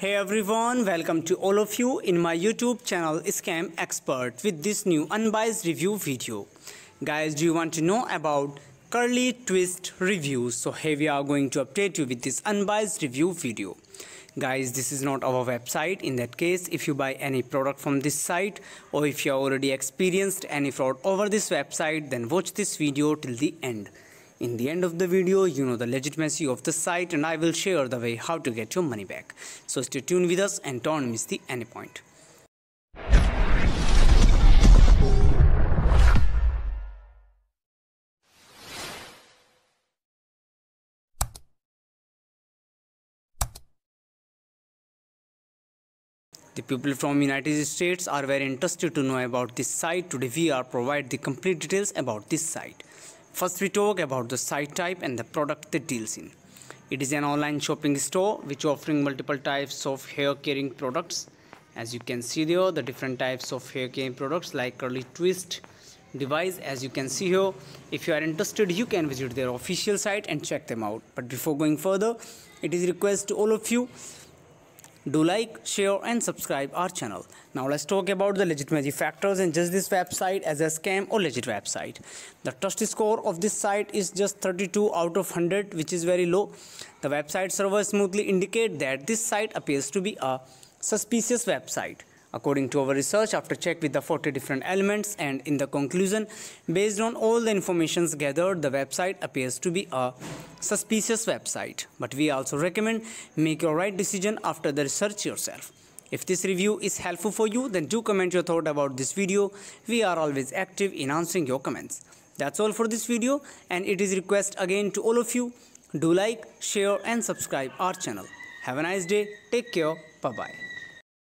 Hey everyone, welcome to all of you in my YouTube channel Scam Expert with this new unbiased review video. Guys, do you want to know about curly twist reviews? So here we are going to update you with this unbiased review video. Guys, this is not our website. In that case, if you buy any product from this site or if you already experienced any fraud over this website, then watch this video till the end. In the end of the video, you know the legitimacy of the site and I will share the way how to get your money back. So stay tuned with us and don't miss the any point. The people from United States are very interested to know about this site. Today we are provide the complete details about this site. First we talk about the site type and the product that deals in. It is an online shopping store which offering multiple types of hair caring products. As you can see there the different types of hair caring products like curly twist device as you can see here. If you are interested you can visit their official site and check them out. But before going further it is request to all of you do like share and subscribe our channel. Now let's talk about the legitimacy factors and judge this website as a scam or legit website. The trust score of this site is just 32 out of 100 which is very low. The website server smoothly indicate that this site appears to be a suspicious website according to our research after check with the 40 different elements and in the conclusion based on all the informations gathered the website appears to be a suspicious website. But we also recommend make your right decision after the research yourself. If this review is helpful for you then do comment your thought about this video. We are always active in answering your comments. That's all for this video and it is request again to all of you do like share and subscribe our channel. Have a nice day. Take care. Bye bye